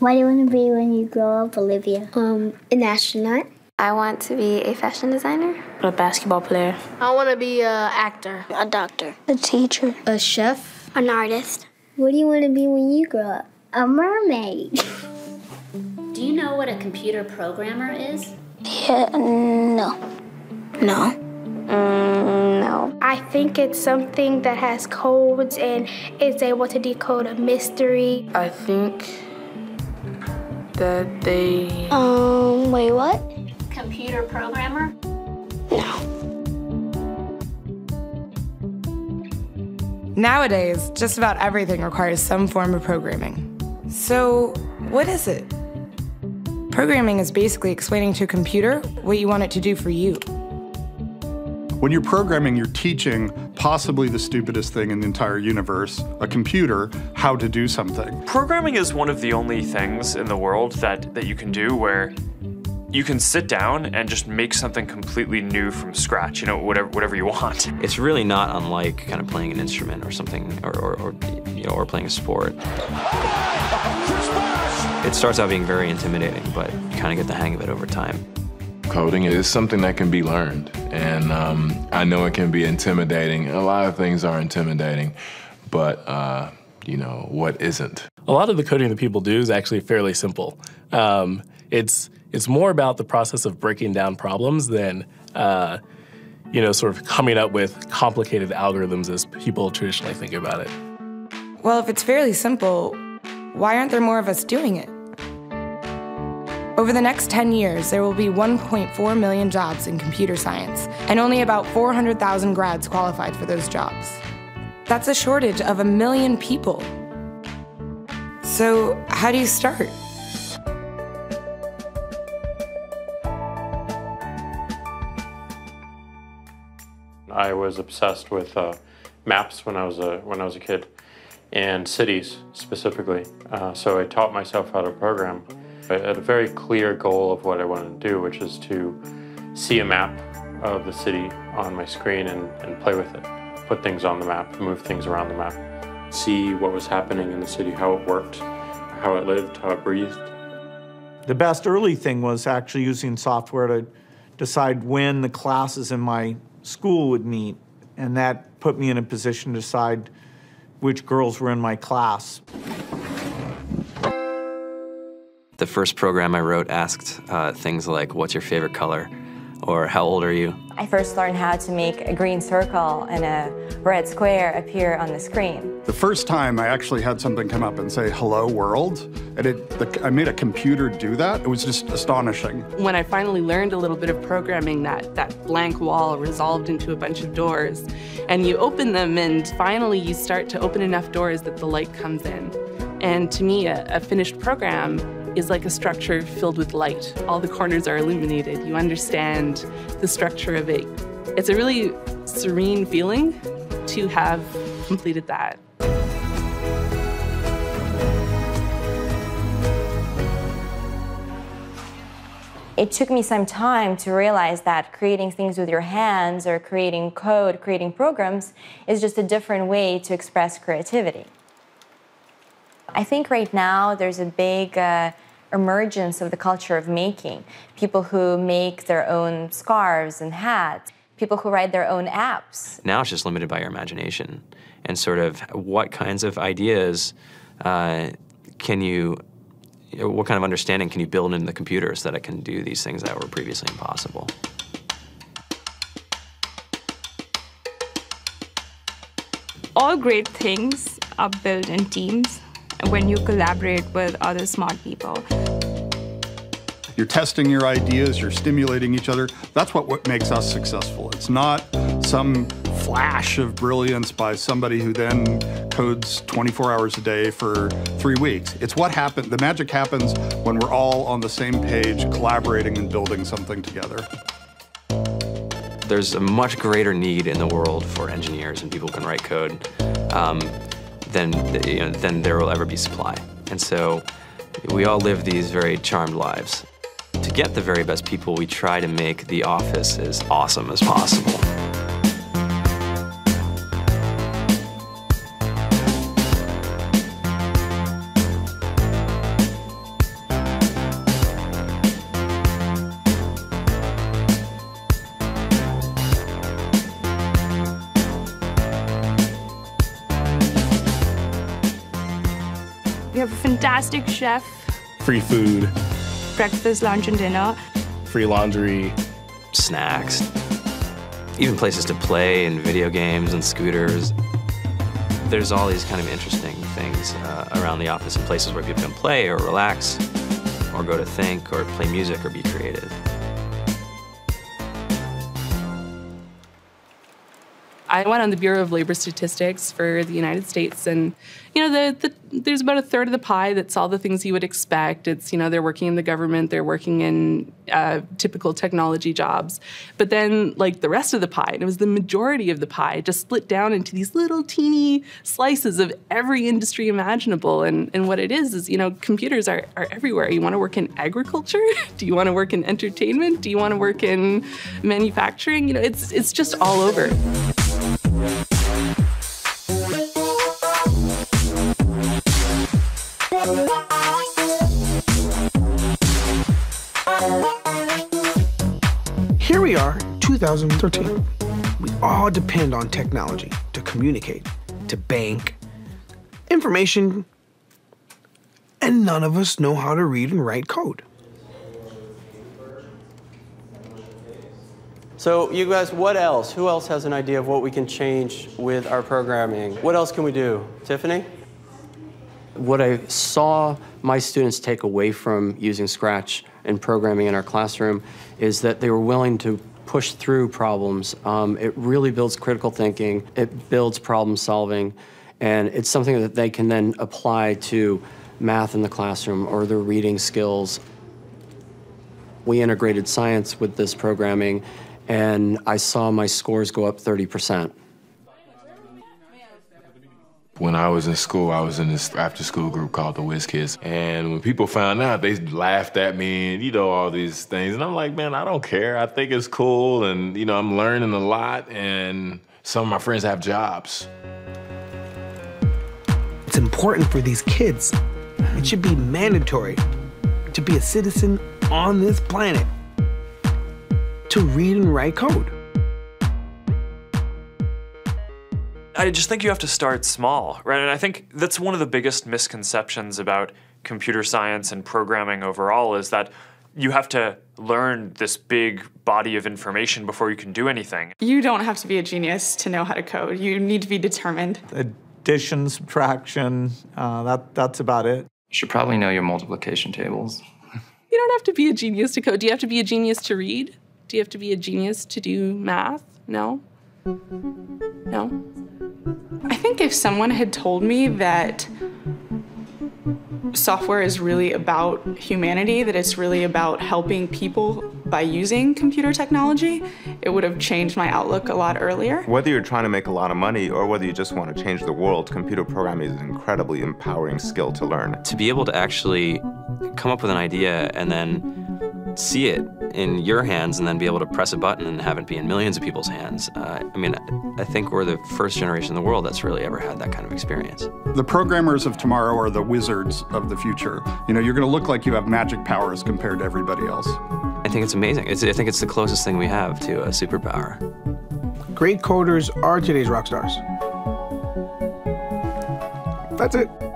What do you want to be when you grow up, Olivia? Um, an astronaut. I want to be a fashion designer. A basketball player. I want to be an actor. A doctor. A teacher. A chef. An artist. What do you want to be when you grow up? A mermaid. Do you know what a computer programmer is? Yeah, no. No. Mm, no. I think it's something that has codes and is able to decode a mystery. I think that they. Um, wait, what? Computer programmer? No. Nowadays, just about everything requires some form of programming. So, what is it? Programming is basically explaining to a computer what you want it to do for you. When you're programming, you're teaching possibly the stupidest thing in the entire universe, a computer, how to do something. Programming is one of the only things in the world that, that you can do where you can sit down and just make something completely new from scratch, you know, whatever, whatever you want. It's really not unlike kind of playing an instrument or something, or, or, or you know, or playing a sport. It starts out being very intimidating, but you kind of get the hang of it over time. Coding is something that can be learned, and um, I know it can be intimidating. A lot of things are intimidating, but uh, you know what isn't. A lot of the coding that people do is actually fairly simple. Um, it's it's more about the process of breaking down problems than uh, you know sort of coming up with complicated algorithms as people traditionally think about it. Well, if it's fairly simple, why aren't there more of us doing it? Over the next 10 years, there will be 1.4 million jobs in computer science, and only about 400,000 grads qualified for those jobs. That's a shortage of a million people. So, how do you start? I was obsessed with uh, maps when I was a when I was a kid, and cities specifically. Uh, so I taught myself how to program. I had a very clear goal of what I wanted to do, which is to see a map of the city on my screen and, and play with it, put things on the map, move things around the map, see what was happening in the city, how it worked, how it lived, how it breathed. The best early thing was actually using software to decide when the classes in my school would meet, and that put me in a position to decide which girls were in my class. The first program I wrote asked uh, things like, what's your favorite color? Or how old are you? I first learned how to make a green circle and a red square appear on the screen. The first time I actually had something come up and say, hello world, and it, the, I made a computer do that. It was just astonishing. When I finally learned a little bit of programming, that, that blank wall resolved into a bunch of doors. And you open them and finally you start to open enough doors that the light comes in. And to me, a, a finished program is like a structure filled with light. All the corners are illuminated. You understand the structure of it. It's a really serene feeling to have completed that. It took me some time to realize that creating things with your hands or creating code, creating programs, is just a different way to express creativity. I think right now there's a big uh, emergence of the culture of making. People who make their own scarves and hats, people who write their own apps. Now it's just limited by your imagination and sort of what kinds of ideas uh, can you, what kind of understanding can you build into the computer so that it can do these things that were previously impossible. All great things are built in teams when you collaborate with other smart people. You're testing your ideas, you're stimulating each other. That's what, what makes us successful. It's not some flash of brilliance by somebody who then codes 24 hours a day for three weeks. It's what happened, the magic happens when we're all on the same page, collaborating and building something together. There's a much greater need in the world for engineers and people who can write code. Um, than, you know, than there will ever be supply. And so we all live these very charmed lives. To get the very best people, we try to make the office as awesome as possible. Fantastic chef, Free food, breakfast, lunch, and dinner. free laundry, snacks, even places to play and video games and scooters. There's all these kind of interesting things uh, around the office and places where people can play or relax or go to think or play music or be creative. I went on the Bureau of Labor Statistics for the United States, and you know, the, the, there's about a third of the pie that's all the things you would expect. It's you know, they're working in the government, they're working in uh, typical technology jobs, but then like the rest of the pie, and it was the majority of the pie, just split down into these little teeny slices of every industry imaginable. And and what it is is you know, computers are are everywhere. You want to work in agriculture? Do you want to work in entertainment? Do you want to work in manufacturing? You know, it's it's just all over. 2013. We all depend on technology to communicate, to bank, information, and none of us know how to read and write code. So, you guys, what else? Who else has an idea of what we can change with our programming? What else can we do? Tiffany? What I saw my students take away from using Scratch and programming in our classroom is that they were willing to push through problems. Um, it really builds critical thinking, it builds problem solving, and it's something that they can then apply to math in the classroom or their reading skills. We integrated science with this programming, and I saw my scores go up 30%. When I was in school, I was in this after school group called the Whiz Kids. And when people found out, they laughed at me and, you know, all these things. And I'm like, man, I don't care. I think it's cool. And, you know, I'm learning a lot. And some of my friends have jobs. It's important for these kids. It should be mandatory to be a citizen on this planet to read and write code. I just think you have to start small, right? And I think that's one of the biggest misconceptions about computer science and programming overall is that you have to learn this big body of information before you can do anything. You don't have to be a genius to know how to code. You need to be determined. Addition, subtraction, uh, that, that's about it. You should probably know your multiplication tables. You don't have to be a genius to code. Do you have to be a genius to read? Do you have to be a genius to do math? No. No. I think if someone had told me that software is really about humanity, that it's really about helping people by using computer technology, it would have changed my outlook a lot earlier. Whether you're trying to make a lot of money or whether you just want to change the world, computer programming is an incredibly empowering skill to learn. To be able to actually come up with an idea and then see it in your hands and then be able to press a button and have it be in millions of people's hands. Uh, I mean, I think we're the first generation in the world that's really ever had that kind of experience. The programmers of tomorrow are the wizards of the future. You know, you're going to look like you have magic powers compared to everybody else. I think it's amazing. It's, I think it's the closest thing we have to a superpower. Great coders are today's rock stars. That's it.